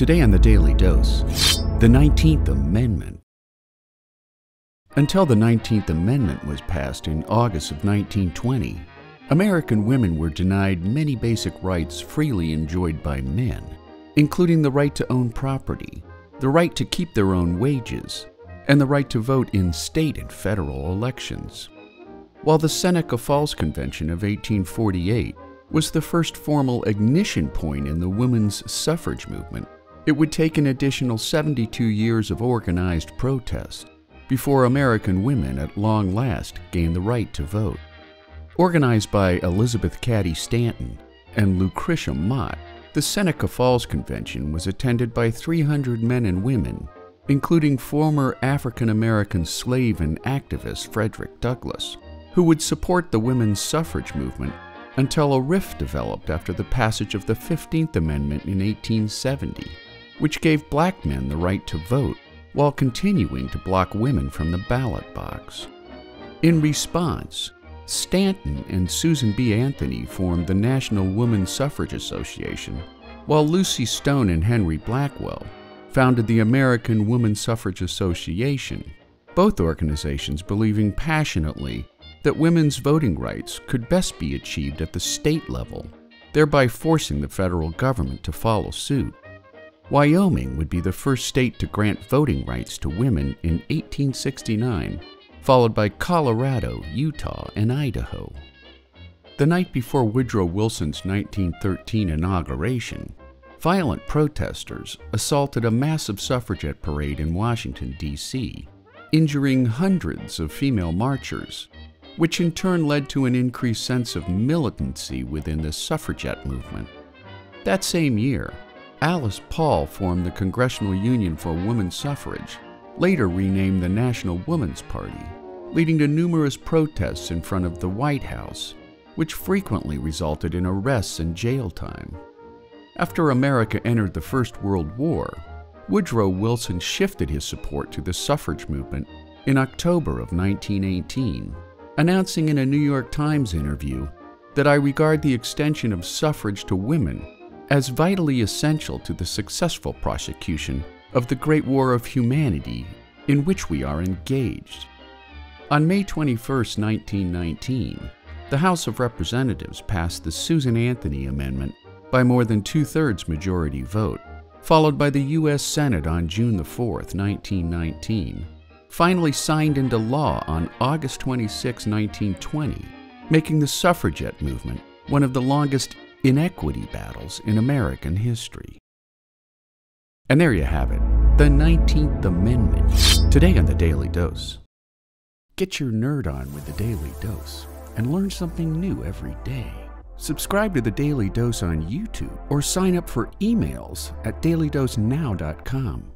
Today on the Daily Dose, the 19th Amendment. Until the 19th Amendment was passed in August of 1920, American women were denied many basic rights freely enjoyed by men, including the right to own property, the right to keep their own wages, and the right to vote in state and federal elections. While the Seneca Falls Convention of 1848 was the first formal ignition point in the women's suffrage movement, it would take an additional 72 years of organized protest before American women at long last gained the right to vote. Organized by Elizabeth Cady Stanton and Lucretia Mott, the Seneca Falls Convention was attended by 300 men and women, including former African American slave and activist Frederick Douglass, who would support the women's suffrage movement until a rift developed after the passage of the 15th Amendment in 1870 which gave black men the right to vote while continuing to block women from the ballot box. In response, Stanton and Susan B. Anthony formed the National Woman Suffrage Association, while Lucy Stone and Henry Blackwell founded the American Woman Suffrage Association, both organizations believing passionately that women's voting rights could best be achieved at the state level, thereby forcing the federal government to follow suit. Wyoming would be the first state to grant voting rights to women in 1869, followed by Colorado, Utah, and Idaho. The night before Woodrow Wilson's 1913 inauguration, violent protesters assaulted a massive suffragette parade in Washington, D.C., injuring hundreds of female marchers, which in turn led to an increased sense of militancy within the suffragette movement. That same year, Alice Paul formed the Congressional Union for Women's Suffrage, later renamed the National Woman's Party, leading to numerous protests in front of the White House, which frequently resulted in arrests and jail time. After America entered the First World War, Woodrow Wilson shifted his support to the suffrage movement in October of 1918, announcing in a New York Times interview that I regard the extension of suffrage to women as vitally essential to the successful prosecution of the Great War of Humanity in which we are engaged. On May 21, 1919, the House of Representatives passed the Susan Anthony Amendment by more than two thirds majority vote, followed by the U.S. Senate on June 4, 1919, finally signed into law on August 26, 1920, making the suffragette movement one of the longest inequity battles in American history. And there you have it, the 19th Amendment, today on the Daily Dose. Get your nerd on with the Daily Dose and learn something new every day. Subscribe to the Daily Dose on YouTube or sign up for emails at dailydosenow.com.